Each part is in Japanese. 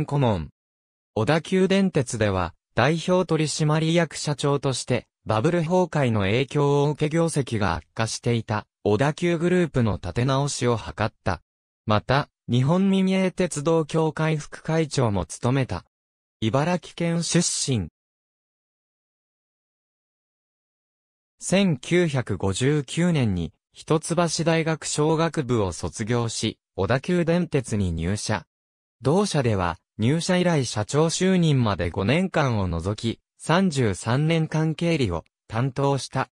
顧問。小田急電鉄では、代表取締役社長として、バブル崩壊の影響を受け業績が悪化していた、小田急グループの立て直しを図った。また、日本民営鉄道協会副会長も務めた。茨城県出身。1959年に、一橋大学小学部を卒業し、小田急電鉄に入社。同社では、入社以来社長就任まで5年間を除き、33年間経理を担当した。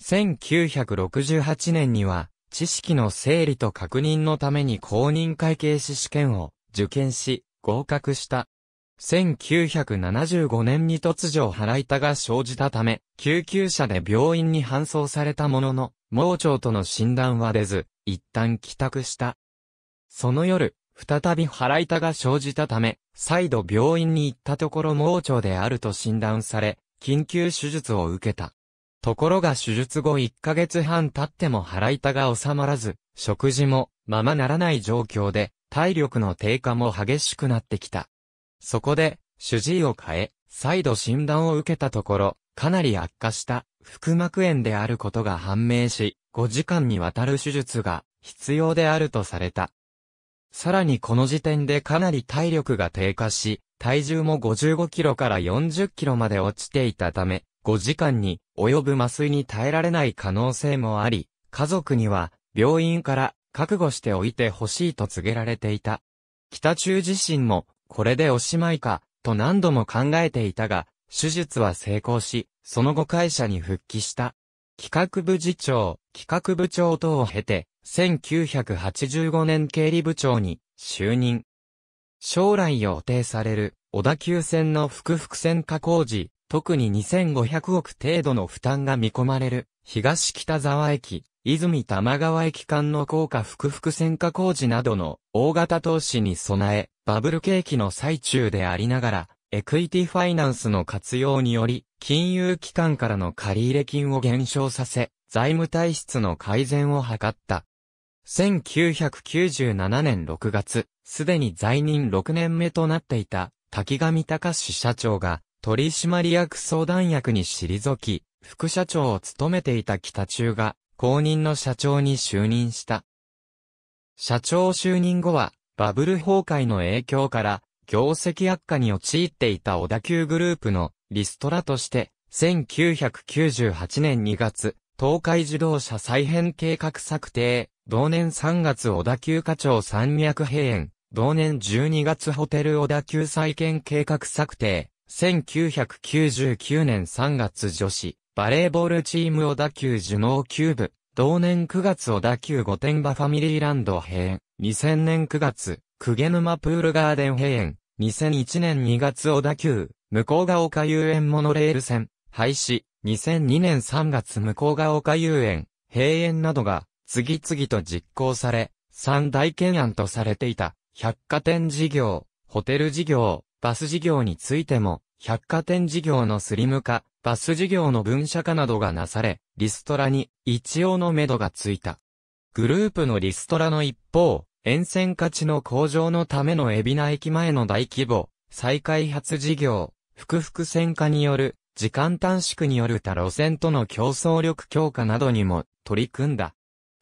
1968年には、知識の整理と確認のために公認会計士試験を受験し、合格した。1975年に突如腹痛が生じたため、救急車で病院に搬送されたものの、盲腸との診断は出ず、一旦帰宅した。その夜、再び腹痛が生じたため、再度病院に行ったところ盲腸であると診断され、緊急手術を受けた。ところが手術後1ヶ月半経っても腹痛が収まらず、食事もままならない状況で、体力の低下も激しくなってきた。そこで、主治医を変え、再度診断を受けたところ、かなり悪化した腹膜炎であることが判明し、5時間にわたる手術が必要であるとされた。さらにこの時点でかなり体力が低下し、体重も55キロから40キロまで落ちていたため、5時間に及ぶ麻酔に耐えられない可能性もあり、家族には病院から覚悟しておいてほしいと告げられていた。北中自身もこれでおしまいか、と何度も考えていたが、手術は成功し、その後会社に復帰した。企画部次長、企画部長等を経て、1985年経理部長に就任。将来予定される小田急線の複々線化工事、特に2500億程度の負担が見込まれる東北沢駅、和泉多摩川駅間の高架複々線化工事などの大型投資に備え、バブル景気の最中でありながら、エクイティファイナンスの活用により、金融機関からの借入金を減少させ、財務体質の改善を図った。1997年6月、すでに在任6年目となっていた、滝上隆社長が、取締役相談役に退き、副社長を務めていた北中が、公認の社長に就任した。社長就任後は、バブル崩壊の影響から、業績悪化に陥っていた小田急グループのリストラとして、1998年2月、東海自動車再編計画策定、同年3月小田急課長山脈閉園、同年12月ホテル小田急再建計画策定、1999年3月女子、バレーボールチーム小田急ジュノーキューブ、同年9月小田急御殿場ファミリーランド閉園、2000年9月、久沼プールガーデン閉園、2001年2月小田急、向ヶ丘遊園モノレール線、廃止、2002年3月向ヶ丘遊園、閉園などが次々と実行され、三大懸案とされていた百貨店事業、ホテル事業、バス事業についても、百貨店事業のスリム化、バス事業の分社化などがなされ、リストラに一応の目処がついた。グループのリストラの一方、沿線価値の向上のための海老名駅前の大規模、再開発事業、複々線化による、時間短縮による他路線との競争力強化などにも取り組んだ。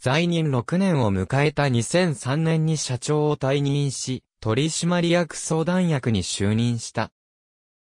在任6年を迎えた2003年に社長を退任し、取締役相談役に就任した。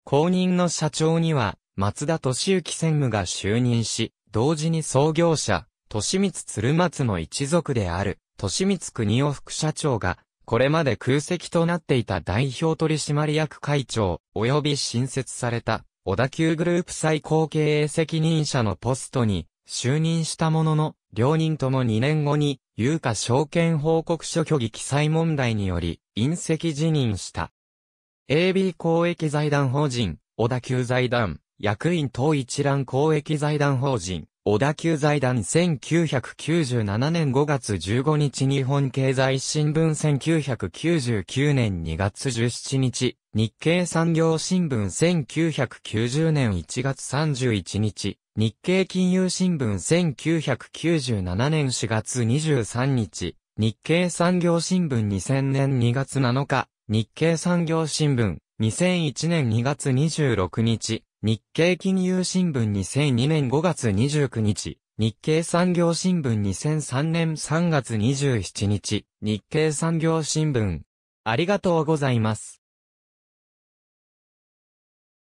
後任の社長には、松田敏之専務が就任し、同時に創業者、敏光鶴松の一族である、敏光国夫副社長が、これまで空席となっていた代表取締役会長、及び新設された、小田急グループ最高経営責任者のポストに、就任したものの、両人とも2年後に、有価証券報告書虚偽記載問題により、隕石辞任した。AB 公益財団法人、小田急財団、役員等一覧公益財団法人、小田急財団1997年5月15日日本経済新聞1999年2月17日、日経産業新聞1990年1月31日、日経金融新聞1997年4月23日、日経産業新聞2000年2月7日、日経産業新聞、2001年2月26日、日経金融新聞2002年5月29日、日経産業新聞2003年3月27日、日経産業新聞。ありがとうございます。